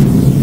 you